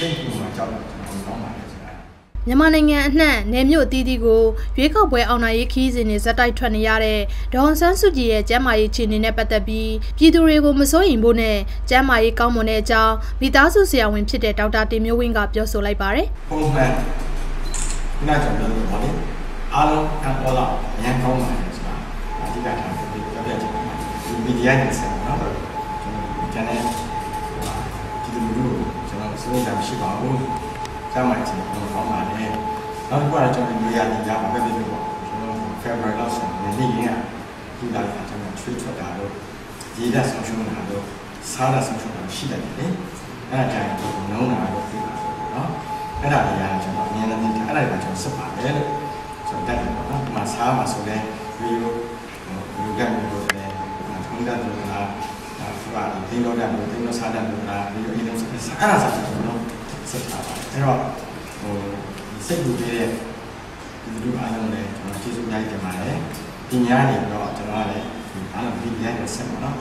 စိတ်ကူမှာကြောက်တော့ကျွန်တော်ကောင်းပါတယ်ဆိုတာမြန်မာနိုင်ငံအနှံ့နယ်မြို့အသီးသီးကိုရွေးကောက်ပွဲအောင်နိုင်ရေးခီးစဉ်တွေဇက်တိုက်ထွက်နေရတဲ့ဒေါန်ဆန်းစုကြည်ရဲ့ကျမ်းမာရေးခြေအနေနဲ့ပတ်သက်ပြီးပြည်သူတွေကိုမစိုးရိမ်ဖို့နဲ့ကျမ်းမာရေးကောင်းမွန်တဲ့အကြောင်းမိသားစုဆရာဝန်ဖြစ်တဲ့ဒေါက်တာတင်မျိုးဝင်းကပြောဆိုလိုက်ပါတယ်ပုံမှန်ခုနကျွန်တော်ပြောလို့ပါလေအားလုံးအပေါ်လာအရင်ကောင်းပါတယ်ဆိုတာအဓိကထားပြီးပြောပြချင်ပါတယ်ဒီမီဒီယာနဲ့ဆက်နော်ကျွန်တော်ကျန်တဲ့ဒီလိုမျိုးကျွန်တော် စိုးရိမ်တာမရှိပါဘူးကျမ်းမာရေးကျွန်တော်ကောင်းပါတယ်နောက်တစ်ခုကကျွန်တော်နေရာနေရာမှာပဲဖြစ်လို့ပေါ့ကျွန်တော် February လောက်ဆိုရင်နေ့ရင်းကဒီလာကကျွန်တော်ချွေးထွက်တာတော့ရေဓာတ်ဆုံးရှုံးတာတော့စားဓာတ်ဆုံးရှုံးတာရှိတယ်လေအဲ့ဒါကြောင့်နှုံးတာတော့ပြပါနော်အဲ့ဒါတွေရကျွန်တော်အမြင်နဲ့မြင်တာအဲ့ဒါတွေကျွန်တော်စစ်ပါတယ်လို့ကျွန်တော်တက်တယ်ပေါ့နော်ဒီမှာစားမှာဆိုလဲဗီဒီယိုဗီဒီယိုကမျိုးတွေလည်းထုံးတတ်တယ်လားဒါ ဆိုတာဒီလိုတဲ့မျိုးဒီလိုစားတဲ့မျိုးလားဗီဒီယိုအင်းလုံးစစ်အဲ့ဒါစားကျွန်တော်စစ်တာပါအဲ့တော့ဟိုစိတ်ကူပေးတဲ့ဒီလိုအားလုံးလည်းကျွန်တော်ကျေးဇူးများတင်ပါတယ်ပညာတွေတော့ကျွန်တော်ကလည်းအားလုံးဒီရိုက်တဲ့ဆက်ပါနော်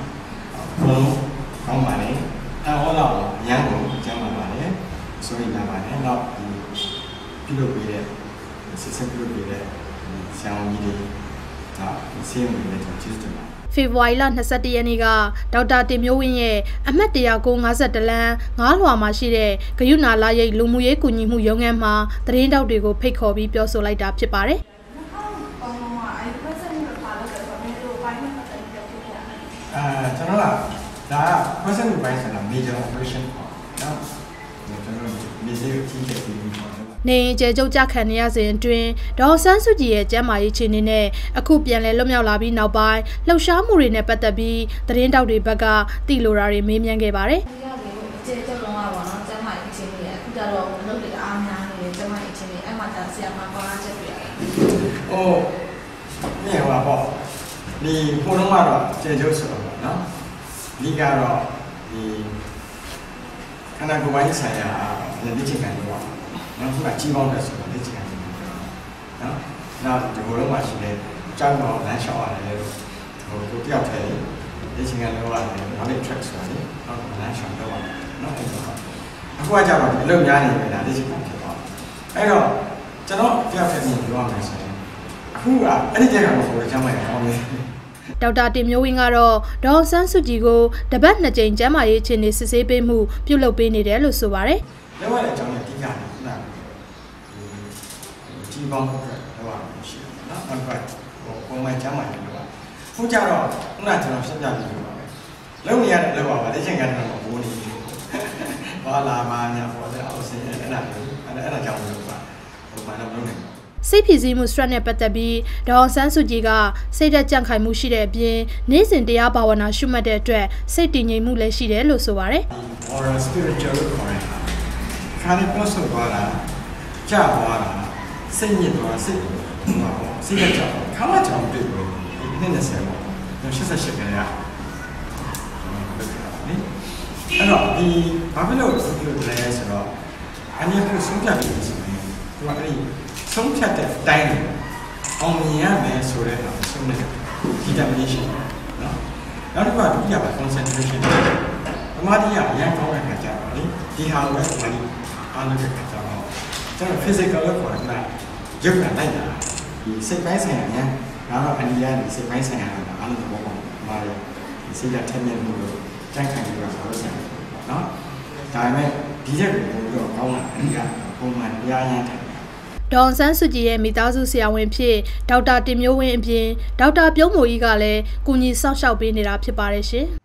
ဘလုံးကောင်းပါလေအဲဟောတော့ရန်ကုန်ကျမ်းပါပါလေဆိုရင်လာပါတယ်တော့ဒီပြုလုပ်ပေးတဲ့စစ်စစ်ပြုလုပ်ပေးတဲ့ဆရာဝန်ကြီးတွေဒါဆေးရုံတွေလည်းကျွန်တော်ကျေးဇူးတင်ပါတယ် ဖေဖော်ဝါရီလ22ရက်နေ့ကဒေါက်တာတင်မျိုးဝင်းရဲ့အမှတ်152လမ်းငားလွှာမှာရှိတဲ့ဂယုနာလာရိတ်လူမှုရေးကူညီမှုရုံးခန်းမှာသတင်းတောက်တွေကိုဖိတ်ခေါ်ပြီးပြောဆိုလိုက်တာဖြစ်ပါတယ်ပေါင်းတော့အဲ့ person ကိုထားလို့ဆိုတော့မင်းတို့ဘိုင်းမှာပတ်သက်ပြီးပြောပြရတယ်အဲကျွန်တော်ကဒါက person to person ဆိုတာ major operation ပေါ့နော်ကျွန်တော်မြေစေးကြီးတဲ့ဒီပေါ့ နေရင်ကျဲကျုပ်ကြခံနေရစဉ်အတွင်းဒေါ်ဆန်းစုကြည်ရဲ့ကျမ်းမာရေးခြေအနေနဲ့အခုပြန်လည်လွတ်မြောက်လာပြီးနောက်ပိုင်းလှုပ်ရှားမှုတွေနဲ့ပတ်သက်ပြီးသတင်းတောက်တွေဘက်ကတိလိုတာတွေမေးမြန်းခဲ့ပါတယ်ဒီကလေးကိုအကျေကျုပ်လုံးကပေါ့နော်ကျမ်းမာရေးအခြေအနေအခုတော့အလုပ်တွေအားများနေတယ်ကျမ်းမာရေးအခြေအနေအဲ့မှာဒါဆရာမပေါင်းချက်တွေရတယ်။အိုးမြေဟောပေါ့ဒီဘုံလုံးကတော့ကျေကျုပ်ဆိုတော့ပေါ့နော်။ဒီကတော့ဒီခန္ဓာကိုယ်ပိုင်းဆိုင်ရာလက်ချင်ကန်တော့ နော်ခုကကြီးပေါင်းတယ်ဆိုတော့လက်ချင်ကန်တော့နော်။နောက်ဒီဘုံလုံးမှာရှိတဲ့ကြောက်တော့လမ်းလျှောက်ရတယ်လို့ဟိုကိုတယောက်တည်းလက်ချင်ကန်တော့ရတယ်နောက်နေ့ track ဆိုတာလေနော်လမ်းလျှောက်တော့နော်အဲ့တော့အခုကကြတော့အလုပ်များနေပြီလားလက်ချင်ကန်ဖြစ်သွားအဲ့တော့ကျွန်တော်တယောက်တည်းမြင်ပြောရမယ်ဆိုရင်အခုကအဲ့ဒီတည်းကတော့ဟိုကျမ်းမာရေးကောင်းတယ်ဒေါက်တာတင်မျိုးဝင်းကတော့ဒေါ်ဆန်းစုကြည်ကိုတပတ်နှစ်ကြိမ်ကျမ်းမာရေးခြေအနေစစ်ဆေးပေးမှုပြုလုပ်ပေးနေတယ်လို့ဆိုပါတယ်လောက်ရတဲ့အကြောင်းနဲ့အဓိကကခုနက ကြီးပေါင်းအတွက်လောက်ရရှိတယ်နော်။အဲ့ဒါဟိုပုံမှန်ကျမ်းမာရေးလောက်ပါ။ခုကြတော့ခုနကျွန်တော်ရှင်းပြပြီးပါပဲ။လုံနေရတဲ့လောက်ပါပါလက်ချင်ကတော့ဘိုးနေ။ဘာလာမှညာပေါ်တဲ့အောက်ဆင်းအဲ့ဒါမျိုးအဲ့ဒါအဲ့ဒါကြောင့်လို့ပါ။ဟိုမှတော့လုံးနေပါစိတ်ဖြစ်စည်းမှု stress နဲ့ပတ်သက်ပြီးဒေါ်ဆန်းစုကြည်ကစိတ်သက်ကြံ့ခိုင်မှုရှိတဲ့အပြင်နေ့စဉ်တရားဘာဝနာရှုမှတ်တဲ့အတွက်စိတ်တည်ငြိမ်မှုလည်းရှိတယ်လို့ဆိုပါတယ်။ or spiritual လို့ခေါ်တယ်။ခါလေးပေါ်ဆိုသွားတာကြာသွားတာ စိတ်ညစ်သွားစိတ်ဟိုပါစိတ်ကကြောက်ခါမှကြောက်တွေ့လို့ဒီနေ့နဲ့ဆယ်ပေါ့။88ခရရအဲ့တော့ဒီဘာဖြစ်လို့ဒီလိုလဲဆိုတော့အနည်းကိုဆုံးဖြတ်ပြီးဆိုရင်သူကအဲ့ဒီဆုံးဖြတ်တဲ့အတိုင်းအောင်မြင်ရမယ်ဆိုတဲ့ဟာဆုံးတဲ့ determination နော်နောက်တစ်ခုကဒုတိယပါ concentration အမားတရားရန်ကောင်းတဲ့ခါကျတော့လေဒီဟာကိုပဲဒီအားလုံးတဲ့ခါကျတော့ ကျွန်တော် physical လို့ခေါ်တာကရုပ်ကလိုက်တာဒီစိတ်ပိုင်းဆိုင်ရာညာဒါတော့အနည်းရဒီစိတ်ပိုင်းဆိုင်ရာကအားလုံးသဘောပေါက်ပါပါတယ်ဒီစိတ်ဓာတ်ထက်မြက်မှုလို့ကြိုက်ခံရတာဆိုတော့ဆရာနော်ဒါပေမဲ့ဒီရက်ကိုပို့ပြီးတော့ကောင်းတာအနည်းကပုံမှန်တရားရန်တယ်ဒေါ်ဆန်းစုကြည်ရဲ့မိသားစုဆရာဝန်ဖြစ်ဒေါက်တာတင်မျိုးဝင်းအပြင်ဒေါက်တာပြုံးမိုကြီးကလည်းကုညီစောင့်ရှောက်ပေးနေတာဖြစ်ပါတယ်ရှင်။